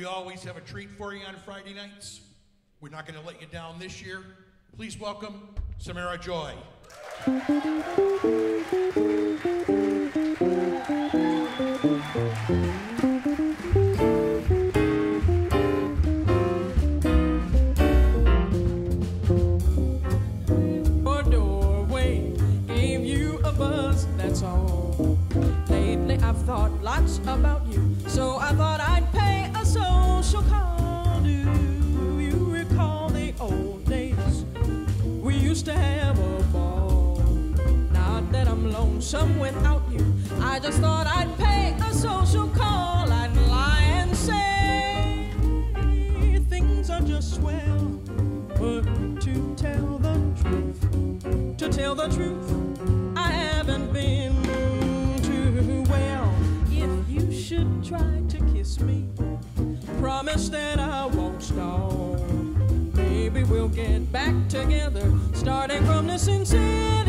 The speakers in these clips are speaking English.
We always have a treat for you on Friday nights. We're not going to let you down this year. Please welcome Samara Joy. Your doorway gave you a buzz, that's all. Lately I've thought lots about you, so I thought I'm lonesome without you, I just thought I'd pay a social call. I'd lie and say things are just swell. But to tell the truth, to tell the truth, I haven't been too well. If you should try to kiss me, promise that I won't stall. Maybe we'll get back together, starting from this incidental,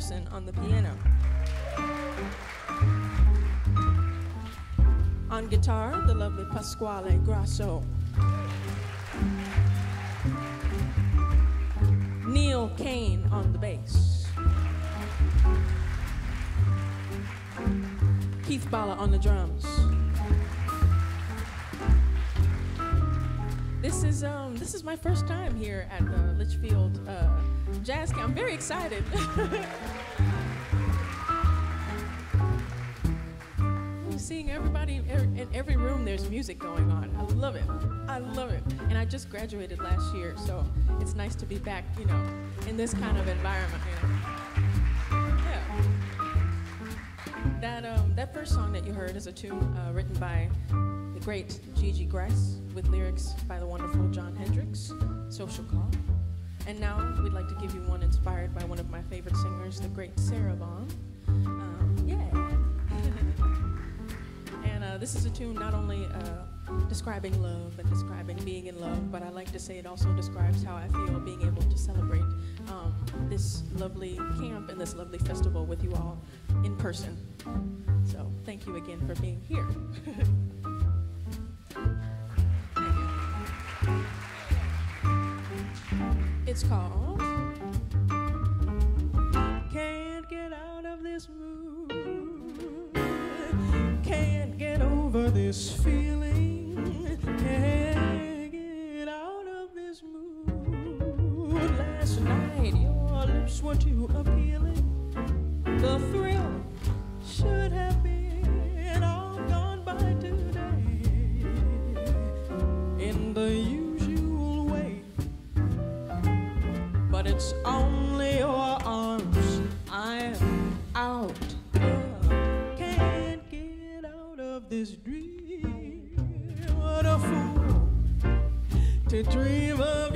Ben Patterson on the piano. On guitar, the lovely Pasquale Grasso. Neal Caine on the bass. Keith Balla on the drums. This is um this is my first time here at the Litchfield uh, Jazz Camp. I'm very excited. Seeing everybody in every- in every room. There's music going on. I love it. I love it. And I just graduated last year, so it's nice to be back. You know, in this kind of environment. You know. Yeah. That um, that first song that you heard is a tune uh, written by the great Gigi Gryce with lyrics by the wonderful Jon Hendricks, Social Call. And now we'd like to give you one inspired by one of my favorite singers, the great Sarah Vaughan. Um, yeah. and uh, this is a tune not only uh, describing love and describing being in love, but I like to say it also describes how I feel being able to celebrate um, this lovely camp and this lovely festival with you all in person. So thank you again for being here. it's called Can't Get Out of This Mood. Can't get over this feeling. Can't get out of this mood. Last night, your lips were too appealing. The thrill But it's only your arms I'm out of. Can't get out of this dream. What a fool to dream of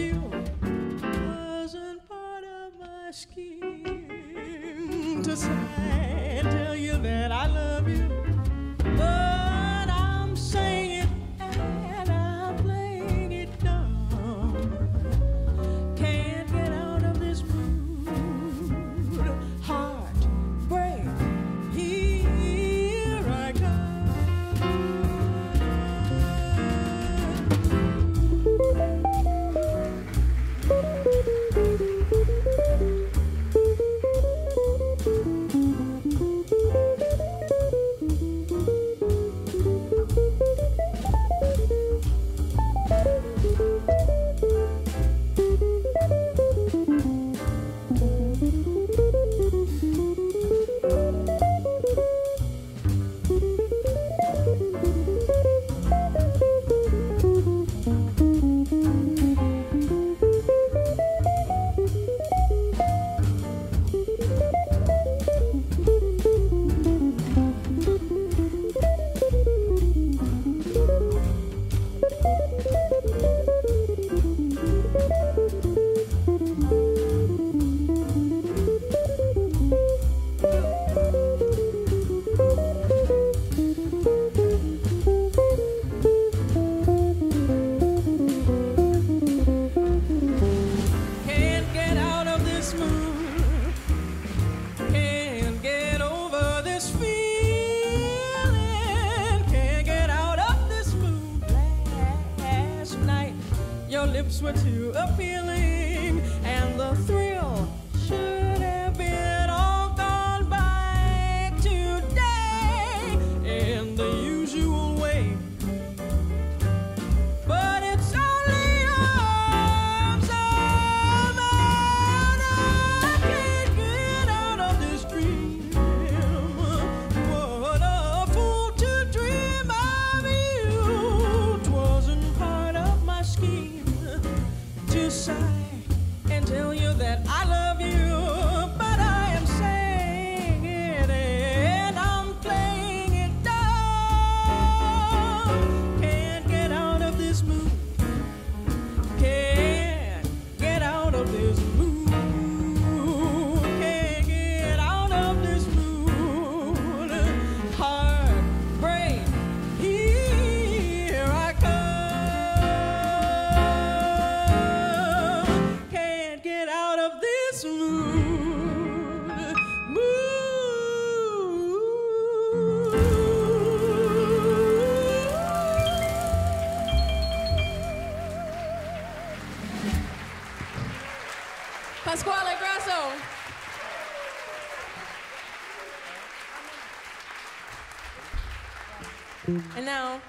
Mm-hmm. And now,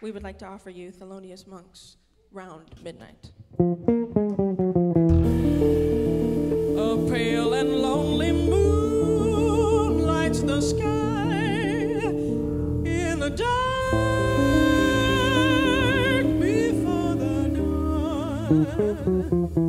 we would like to offer you Thelonious Monk's Round Midnight. A pale and lonely moon lights the sky in the dark before the dawn.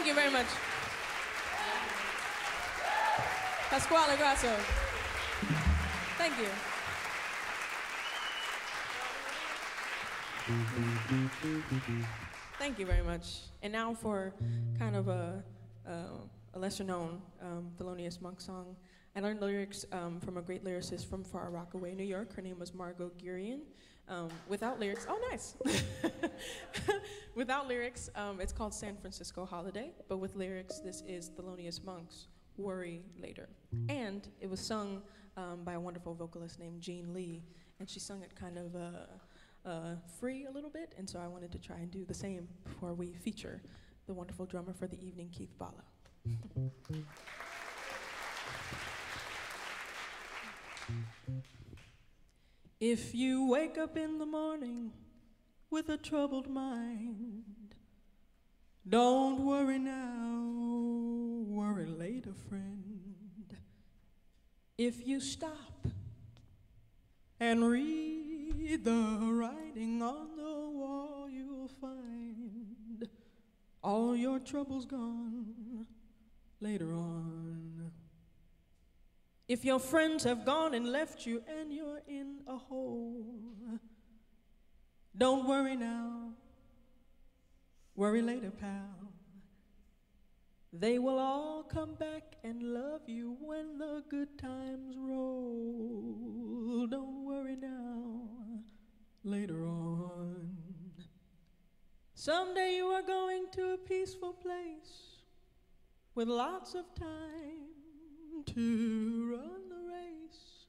Thank you very much. Pasquale Grasso. Thank you. Thank you very much. And now for kind of a, uh, a lesser known um, Thelonious Monk song. I learned lyrics um, from a great lyricist from Far Rockaway, New York. Her name was Margo Guryan. Um, without lyrics, oh, nice. without lyrics, um, it's called San Francisco Holiday, but with lyrics, this is Thelonious Monk's Worry Later. And it was sung um, by a wonderful vocalist named Jeanne Lee, and she sung it kind of uh, uh, free a little bit, and so I wanted to try and do the same before we feature the wonderful drummer for the evening, Keith Balla. If you wake up in the morning with a troubled mind, don't worry now, worry later, friend. If you stop and read the writing on the wall, you'll find all your troubles gone later on. If your friends have gone and left you and you're in a hole, don't worry now, worry later, pal. They will all come back and love you when the good times roll. Don't worry now, later on. Someday you are going to a peaceful place with lots of time to run the race.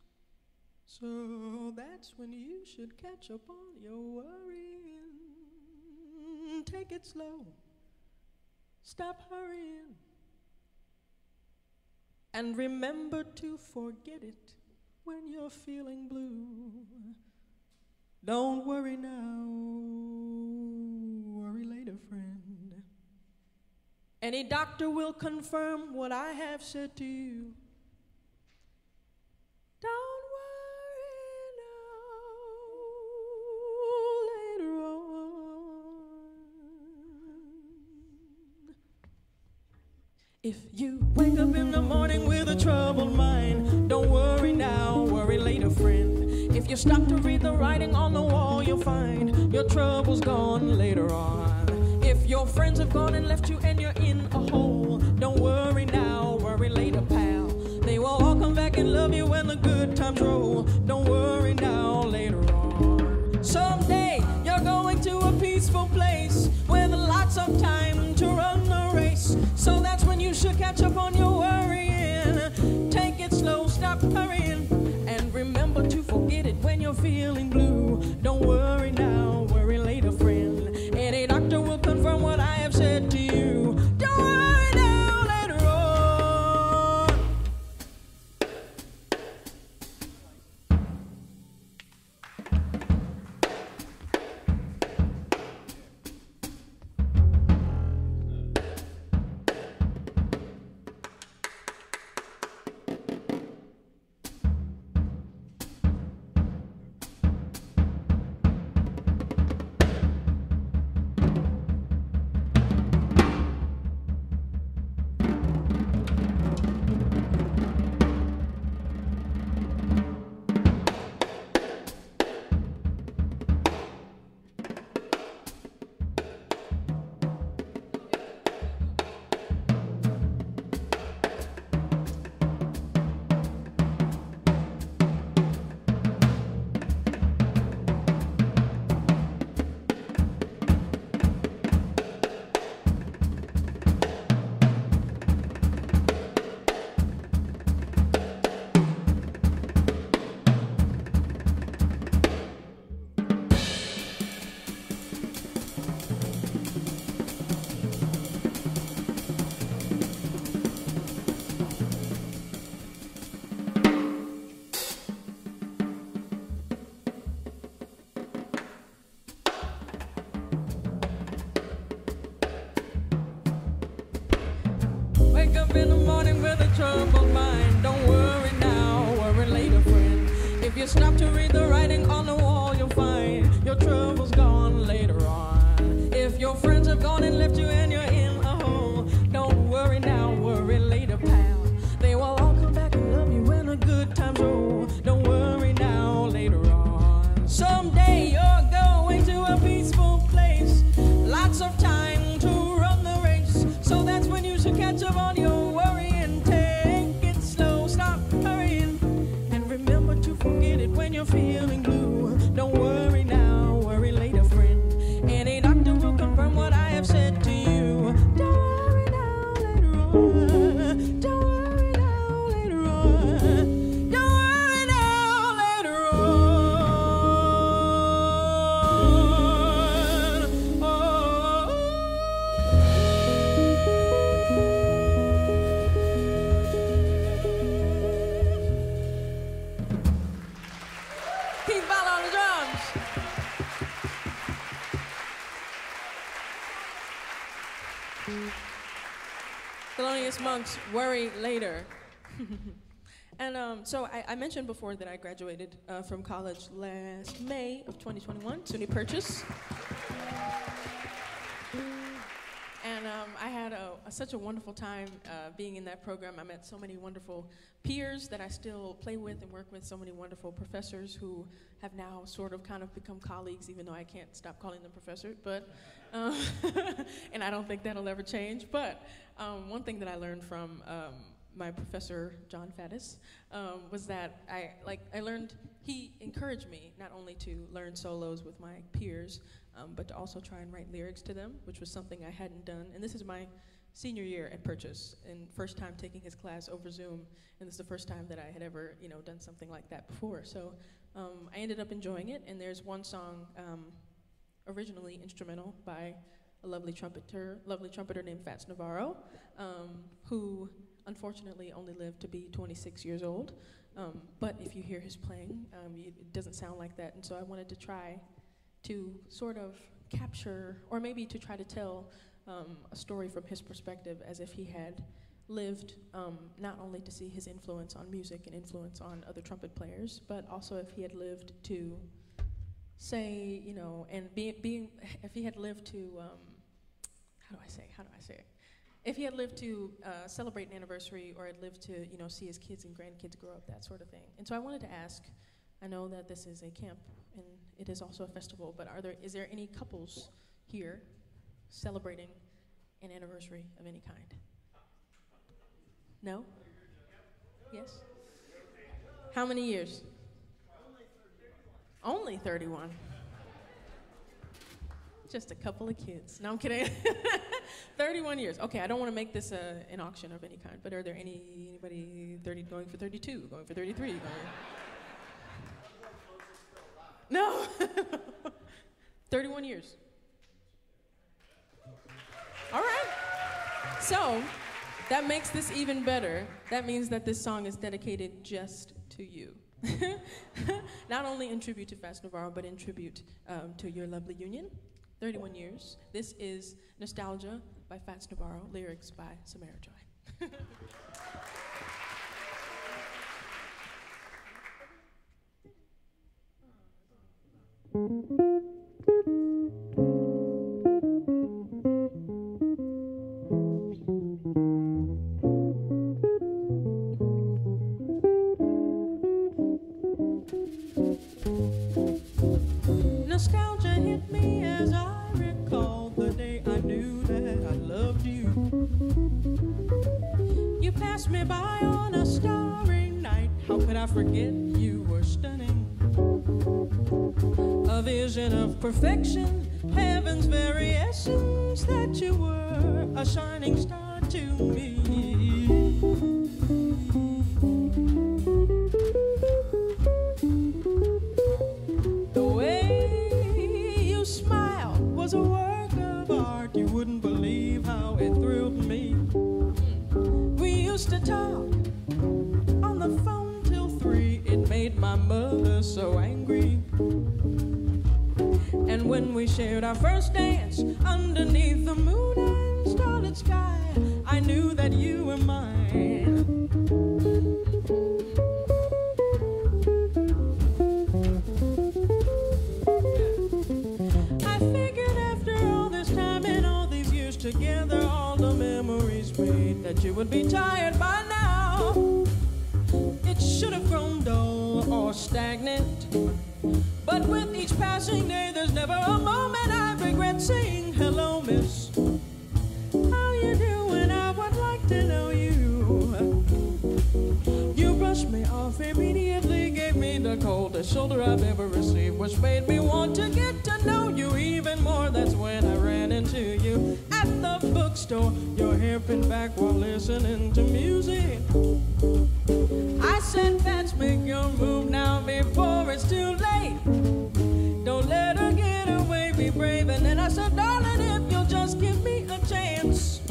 So that's when you should catch up on your worrying. Take it slow. Stop hurrying. And remember to forget it when you're feeling blue. Don't worry now, worry later, friend. Any doctor will confirm what I have said to you. If you wake up in the morning with a troubled mind, don't worry now, worry later, friend. If you stop to read the writing on the wall, you'll find your trouble's gone later on. If your friends have gone and left you and you're in a hole, don't worry now, worry later, pal. They will all come back and love you when the good times roll. Don't worry now, later on. Someday So that's when you should catch up on your worrying. Take it slow, stop hurrying, and remember to forget it when you're feeling blue. Don't worry Thelonious Monk's Worry Later. and um, so I, I mentioned before that I graduated uh, from college last May of 2021, SUNY Purchase. Um, I had a, a- such a wonderful time uh, being in that program. I met so many wonderful peers that I still play with and work with, so many wonderful professors who have now sort of kind of become colleagues, even though I can't stop calling them professor. But, um, and I don't think that'll ever change. But um, one thing that I learned from um, my professor, Jon Faddis, um, was that I, like, I learned, he encouraged me not only to learn solos with my peers, um, but to also try and write lyrics to them, which was something I hadn't done. And this is my senior year at Purchase, and first time taking his class over Zoom, and this is the first time that I had ever, you know, done something like that before. So um, I ended up enjoying it, and there's one song, um, originally instrumental by a lovely trumpeter, lovely trumpeter named Fats Navarro, um, who unfortunately only lived to be 26 years old. Um, but if you hear his playing, um, it doesn't sound like that, and so I wanted to try to sort of capture, or maybe to try to tell um, a story from his perspective as if he had lived um, not only to see his influence on music and influence on other trumpet players, but also if he had lived to say, you know, and be, being, if he had lived to, um, how do I say, how do I say it? If he had lived to uh, celebrate an anniversary or had lived to, you know, see his kids and grandkids grow up, that sort of thing. And so I wanted to ask, I know that this is a camp and it is also a festival, but are there, is there any couples here celebrating an anniversary of any kind? No? Yes? How many years? Only 31. Just a couple of kids. No, I'm kidding. 31 years. Okay, I don't want to make this a, an auction of any kind, but are there any anybody 30 going for 32, going for 33? Going no. 31 years. All right. So, that makes this even better. That means that this song is dedicated just to you. Not only in tribute to Fats Navarro, but in tribute um, to your lovely union. 31 years. This is Nostalgia by Fats Navarro, lyrics by Samara Joy. Nostalgia hit me as I recall the day I knew that I loved you. You passed me by on a starry night. How could I forget you were stunning? A vision of perfection, heaven's very essence, that you were a shining star to me. our first dance underneath the moon and starlit sky, I knew that you were mine. I figured after all this time and all these years together, all the memories made, that you would be tired by now. It should have grown dull or stagnant. But with each passing day, there's never a moment saying hello, miss. How you doing? I would like to know you. You brushed me off immediately, gave me the coldest shoulder I've ever received, which made me want to get to know you even more. That's when I ran into you at the bookstore, your hair pinned back while listening to music. I said, Fats, make your move now before it's too late. Don't let her get away, be brave. And then I said, darling, if you'll just give me a chance,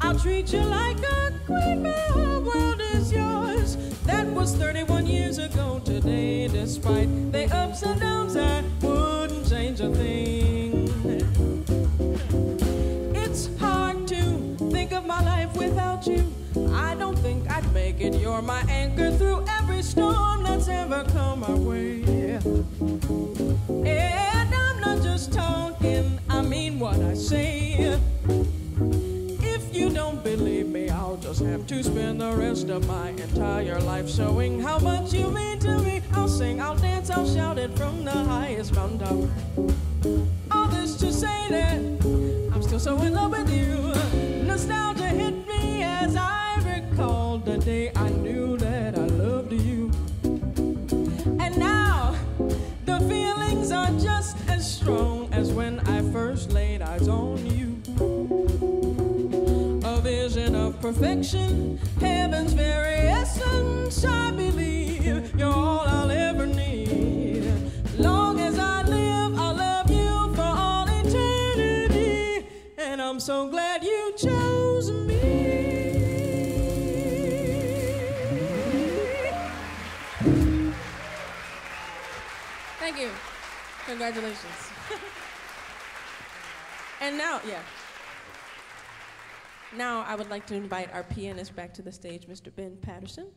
I'll treat you like a queen, the whole world is yours. That was 31 years ago today, despite the ups and downs, I wouldn't change a thing. It's hard to think of my life without you. I don't think I'd make it. You're my anchor through every storm that's ever come my way. Not just talking, I mean what I say. If you don't believe me, I'll just have to spend the rest of my entire life showing how much you mean to me. I'll sing, I'll dance, I'll shout it from the highest mountain. All this to say that I'm still so in love with you. Nostalgia hit me as I recalled the day I knew as strong as when I first laid eyes on you. A vision of perfection, heaven's very essence. I believe you're all I'll ever need. Long as I live, I'll love you for all eternity. And I'm so glad you chose me. Thank you. Congratulations. and now, yeah. Now I would like to invite our pianist back to the stage, Mr. Ben Patterson.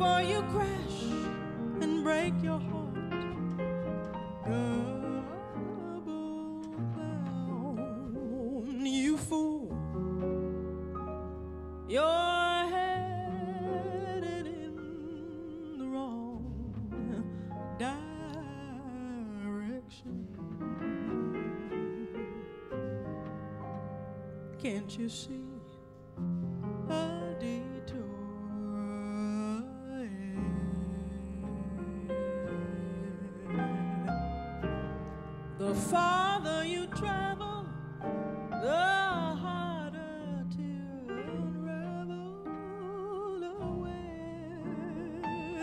Before you crash farther you travel, the harder to unravel the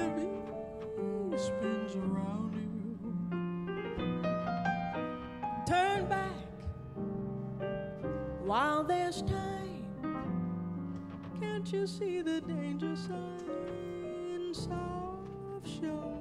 web spins around you. Turn back while there's time. Can't you see the danger sign? Shoulders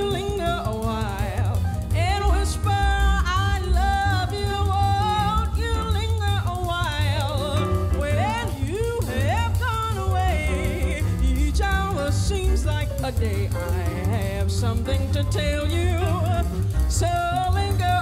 linger a while and whisper, I love you. Won't you linger a while? You have gone away, each hour seems like a day. I have something to tell you, so linger.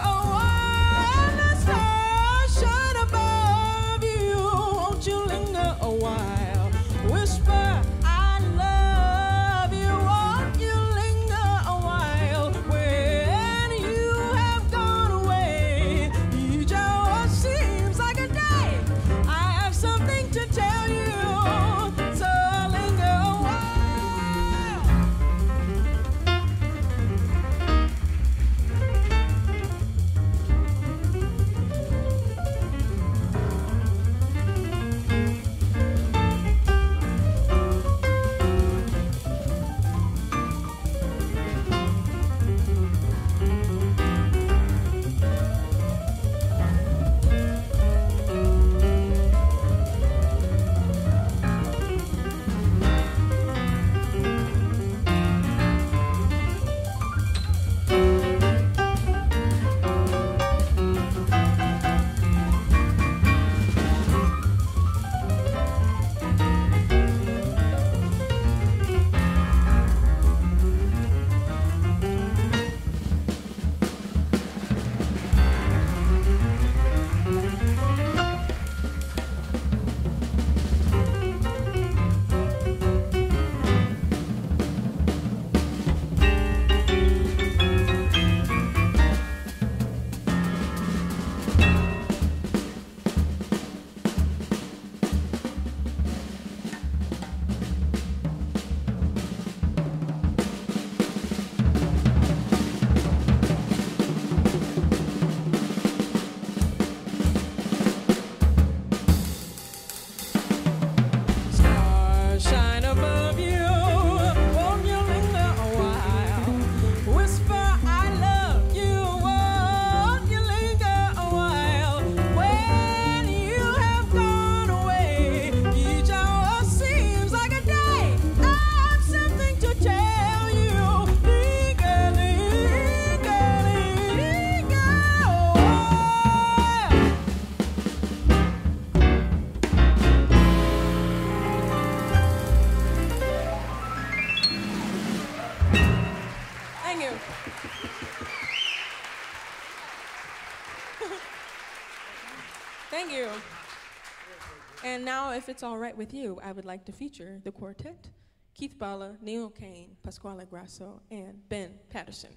it's all right with you, I would like to feature the quartet Keith Balla, Neal Caine, Pasquale Grasso, and Ben Patterson.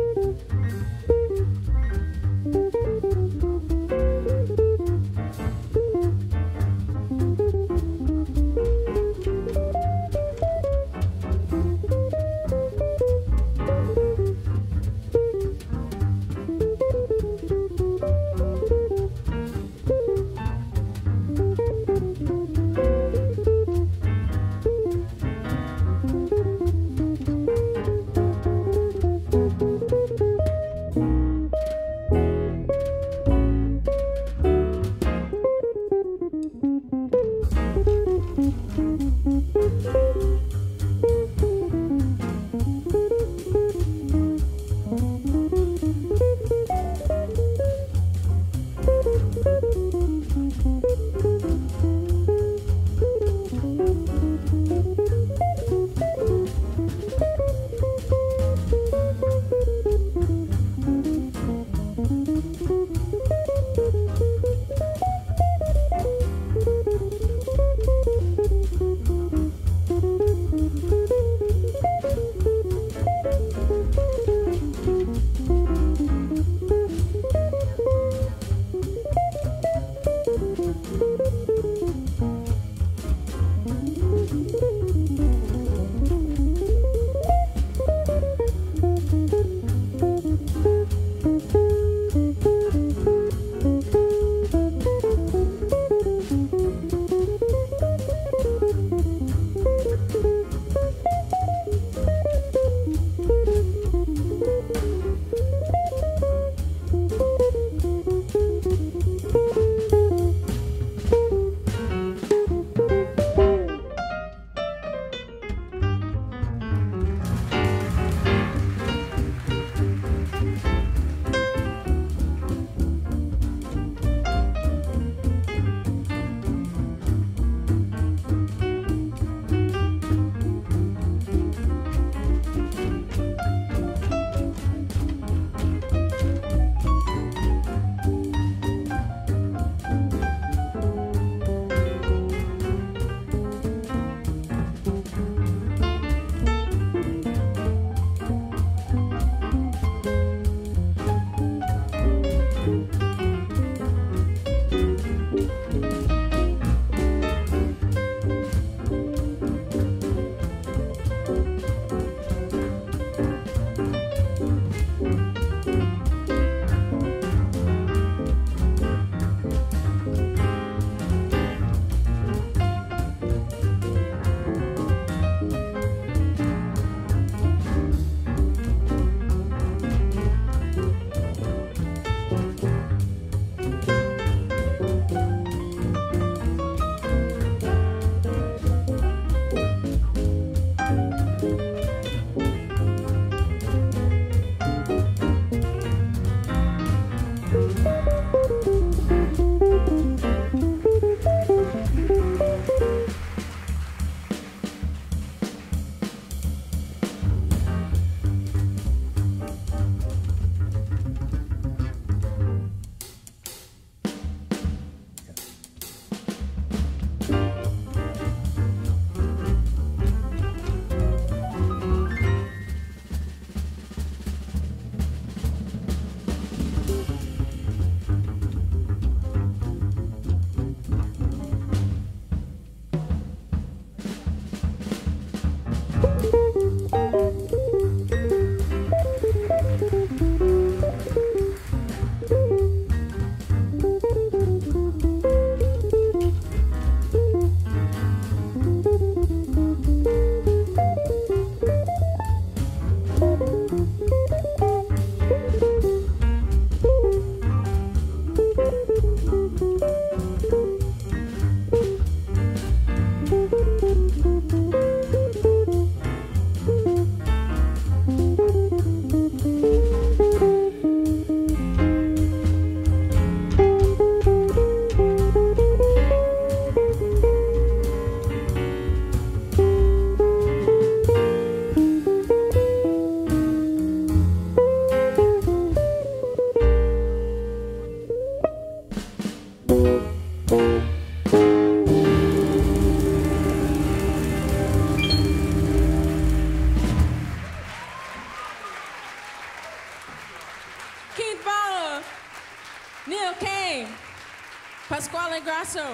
Paso,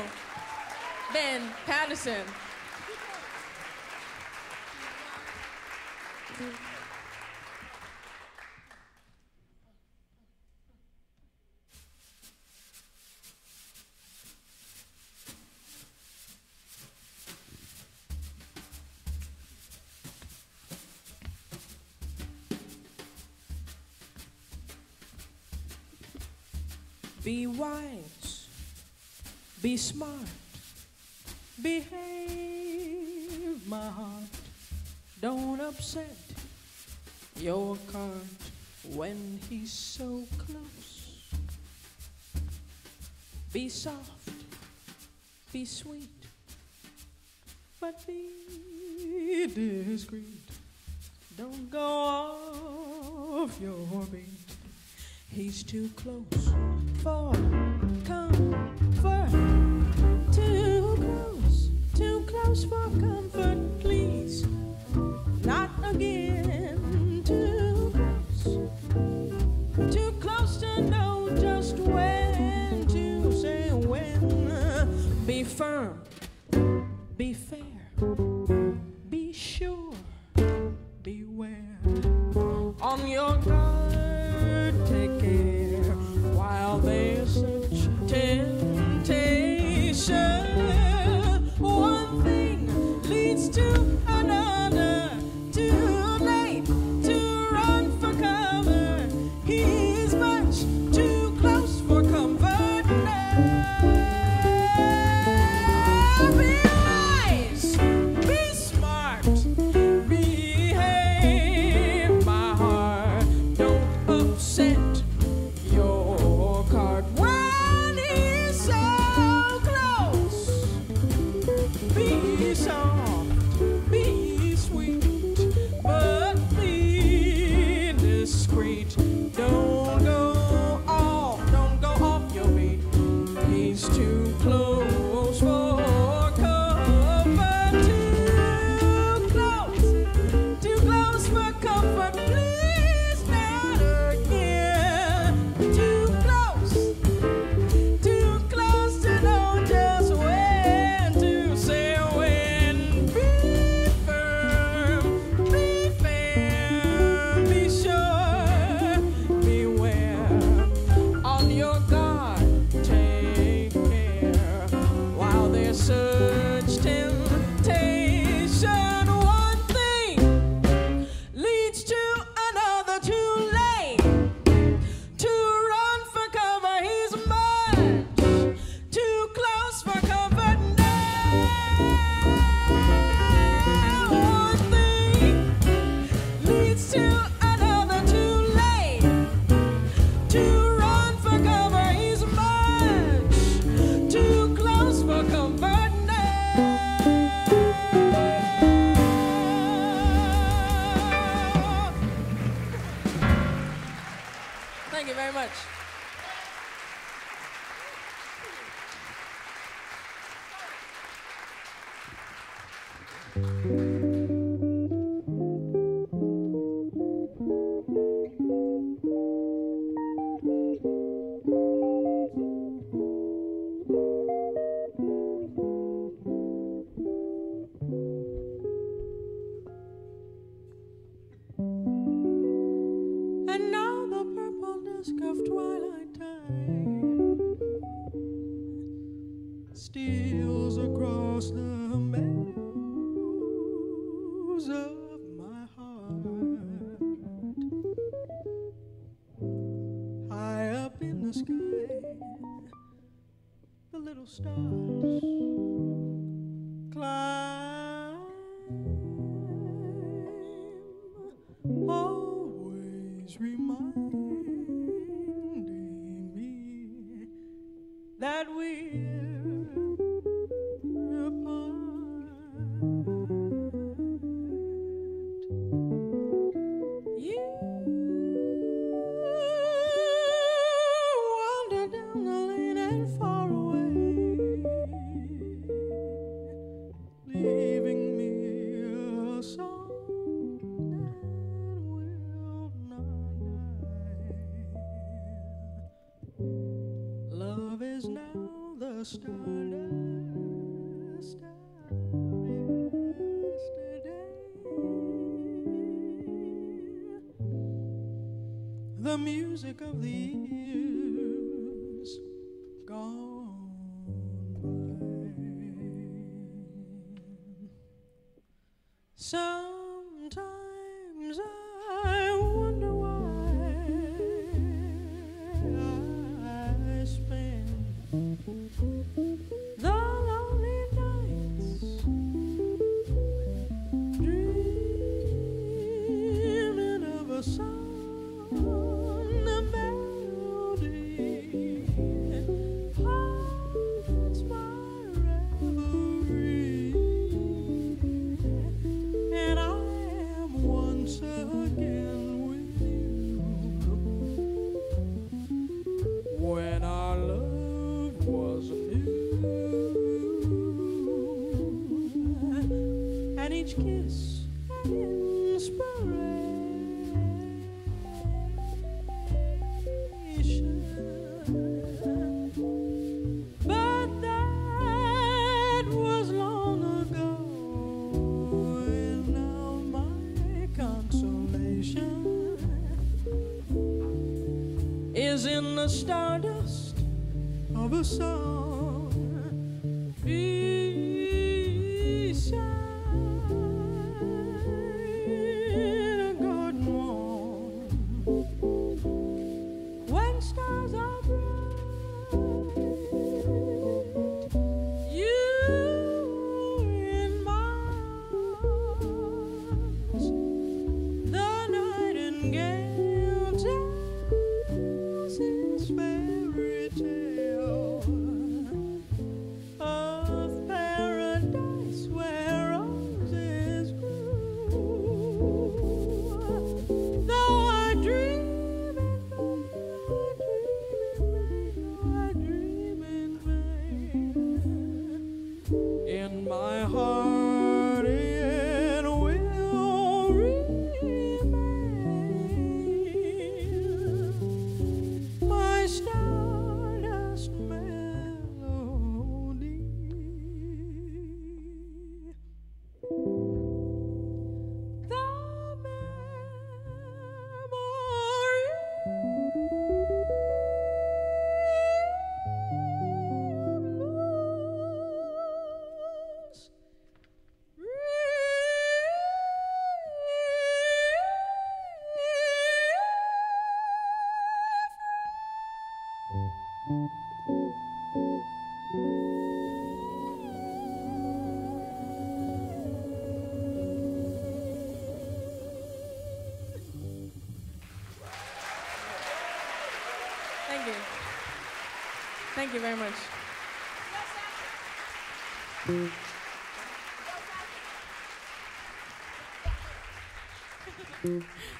Ben Patterson. Be wise be smart. Behave, my heart. Don't upset your cart when he's so close. Be soft. Be sweet. But be discreet. Don't go off your beat. He's too close for comfort just for little stars of Thank you very much.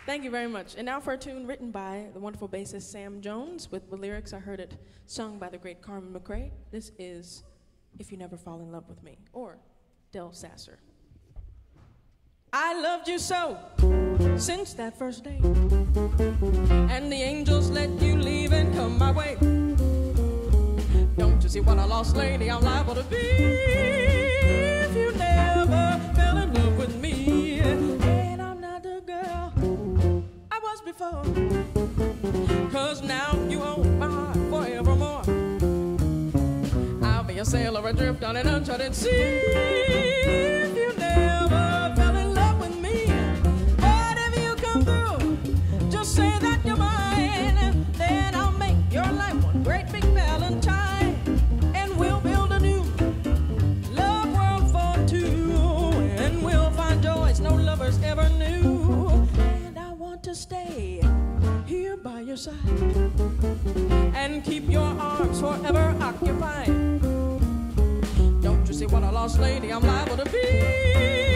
Thank you very much. And now for a tune written by the wonderful bassist Sam Jones with the lyrics. I heard it sung by the great Carmen McRae. This is If You Never Fall in Love with Me, or Del Sasser. I loved you so since that first day. And the angels let you leave and come my way. Don't you see what a lost lady I'm liable to be if you never fell in love with me? And I'm not the girl I was before. Cause now you own my heart forevermore. I'll be a sailor adrift on an uncharted sea. side and keep your arms forever occupied. Don't you see what a lost lady I'm liable to be?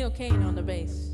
Neil O'Kane on the bass.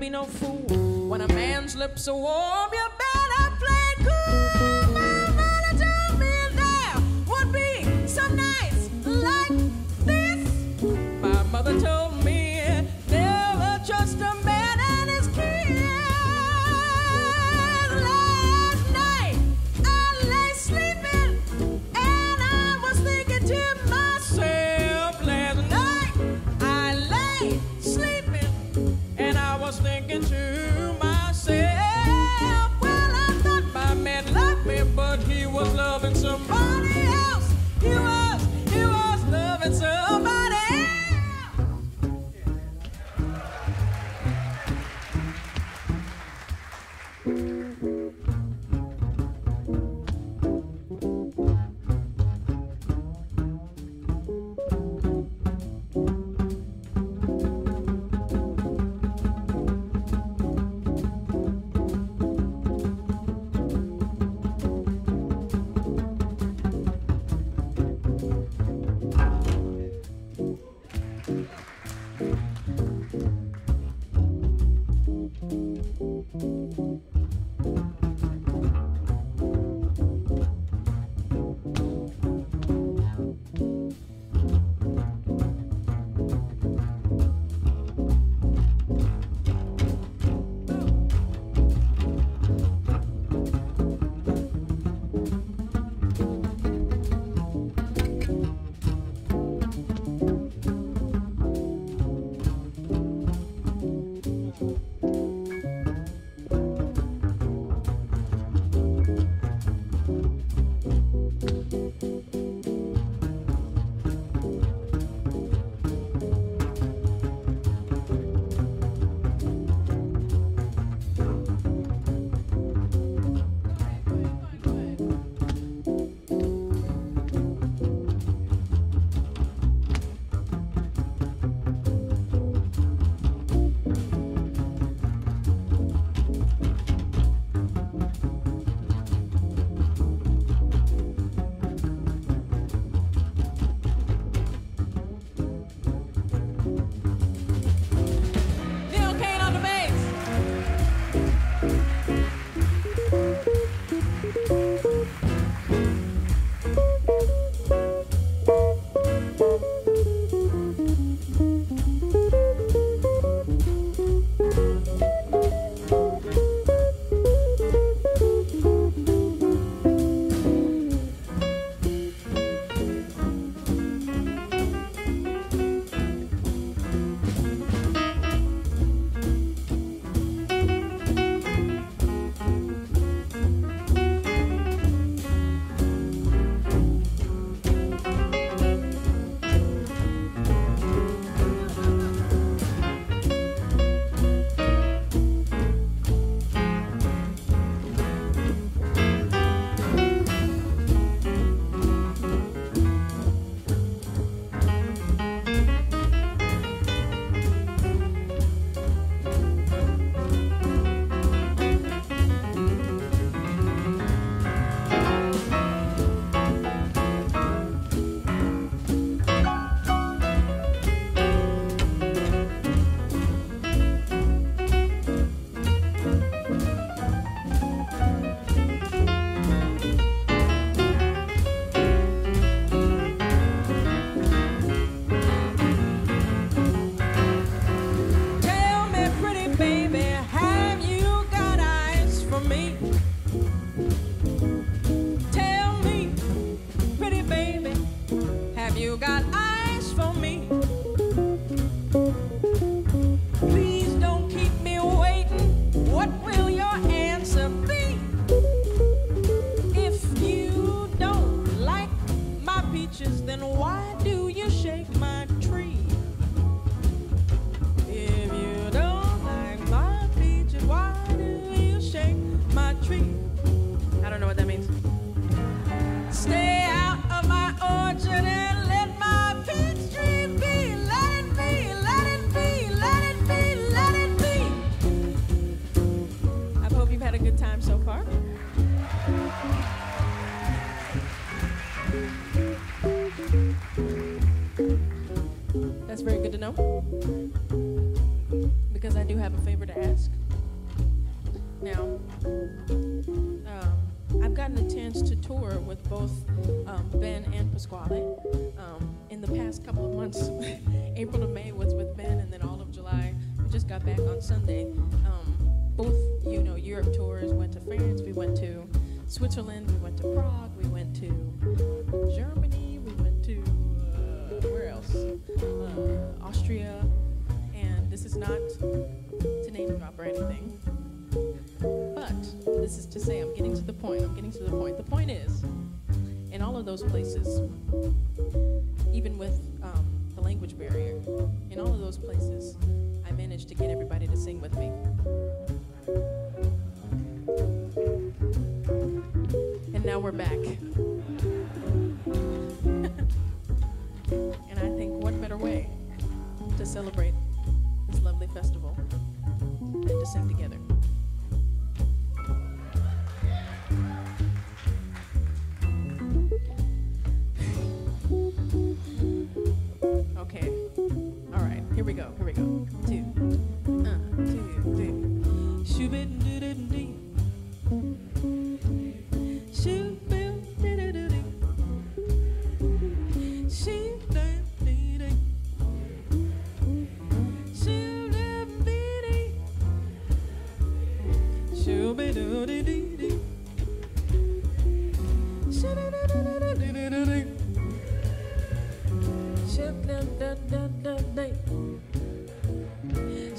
be no fool when a man's lips are warm.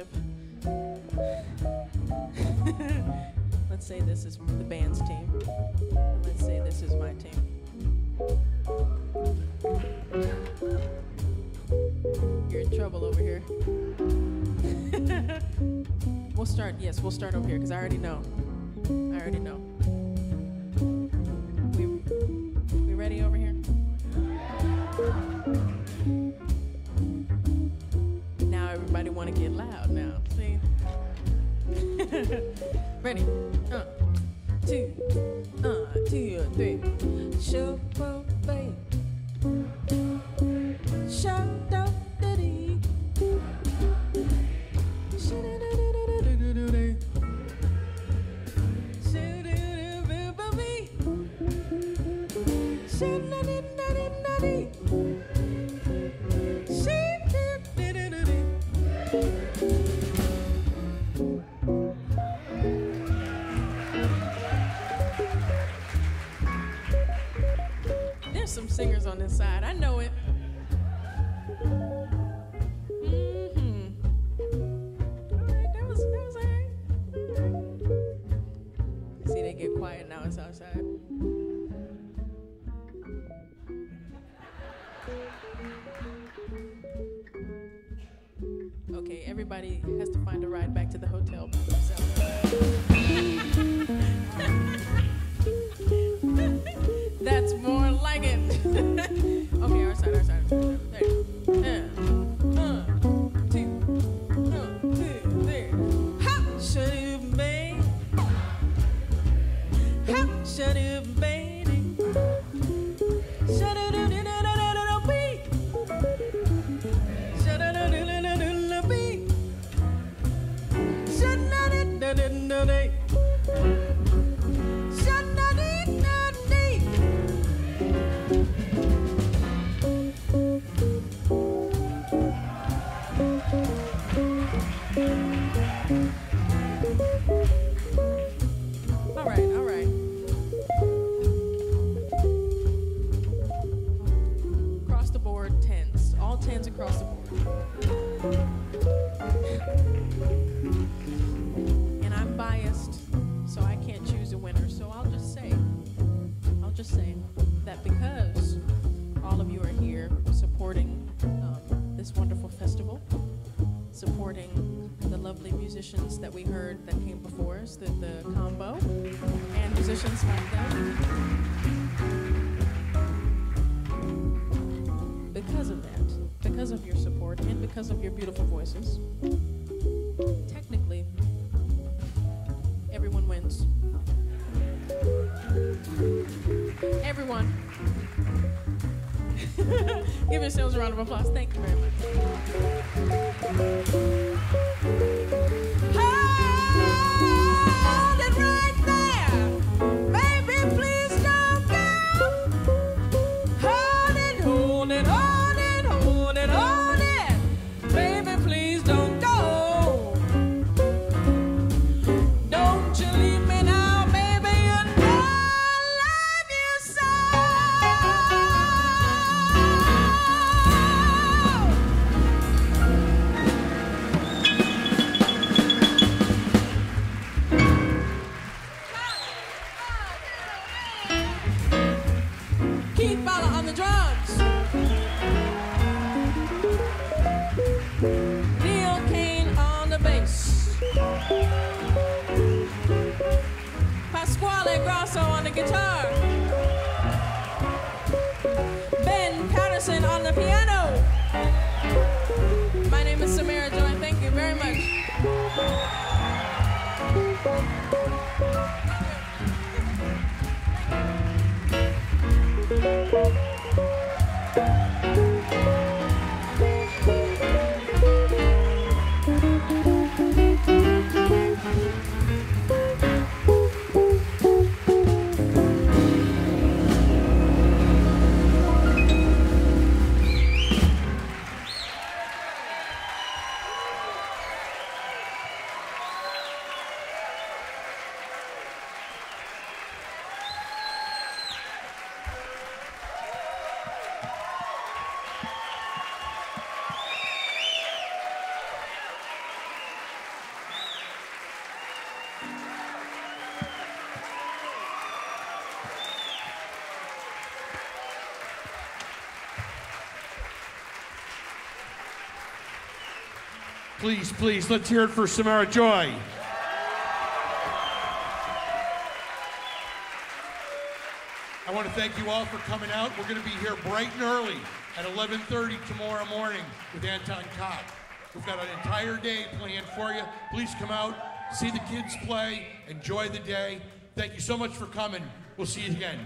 relationship. let's say this is the band's team. And let's say this is my team. You're in trouble over here. we'll start, yes, we'll start over here because I already know. Okay, everybody has to find a ride back to the hotel. Please, please, let's hear it for Samara Joy. I want to thank you all for coming out. We're going to be here bright and early at 11.30 tomorrow morning with Anton Cobb. We've got an entire day planned for you. Please come out, see the kids play, enjoy the day. Thank you so much for coming. We'll see you again.